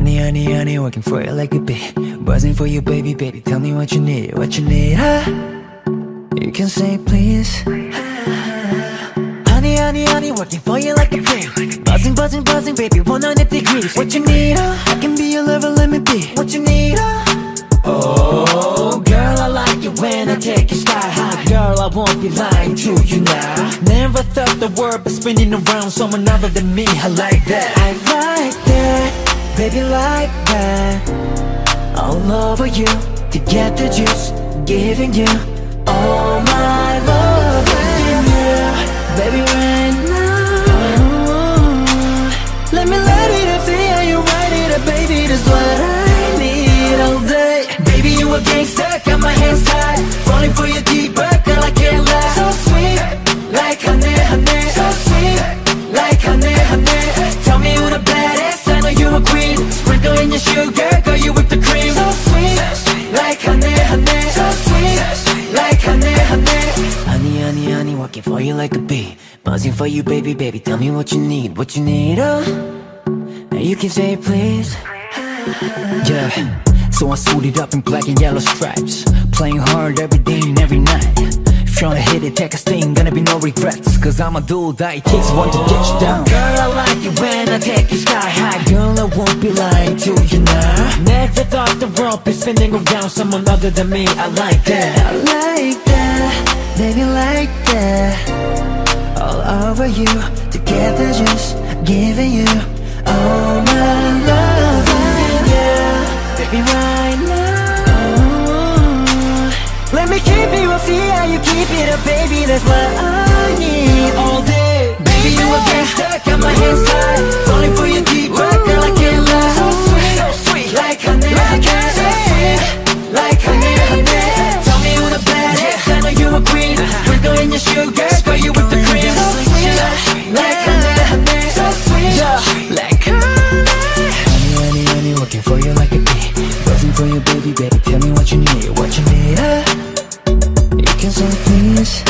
honey, honey, honey, working for you like a bee. Buzzing for you, baby, baby, tell me what you need, what you need, huh? You can say please. Honey, honey, honey, working for you like a bee. Buzzing, buzzing, buzzing, baby, 100 degrees. What you need, huh? I can be your lover, let me be. What you need, huh? Oh, girl, I like it when I take you sky high Girl, I won't be lying to you now. Never thought the world was spinning around someone other than me I like that. I like that, baby, like that All over you, to get the juice Giving you all my Honey, working for you like a bee. Buzzing for you, baby, baby, tell me what you need, what you need, oh Now you can say please. Yeah, so I suited up in black and yellow stripes. Playing hard every day and every night. If you're tryna hit it, take a sting, gonna be no regrets. Cause I'm a dude that it takes one to get you down. Girl, I like it when I take you sky high. Girl, I won't be lying to you now. Never thought the world be spinning around someone other than me. I like that. I like that, baby, like that. All over you, together just giving you all my love. Yeah, baby, right now. Let me keep you up, see how you keep it up, baby. That's what I need all day Can say please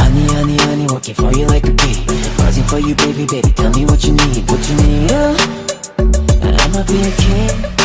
Honey, honey, honey, working for you like a bee. Buzzing for you, baby, baby, tell me what you need, what you need, uh I'ma be a king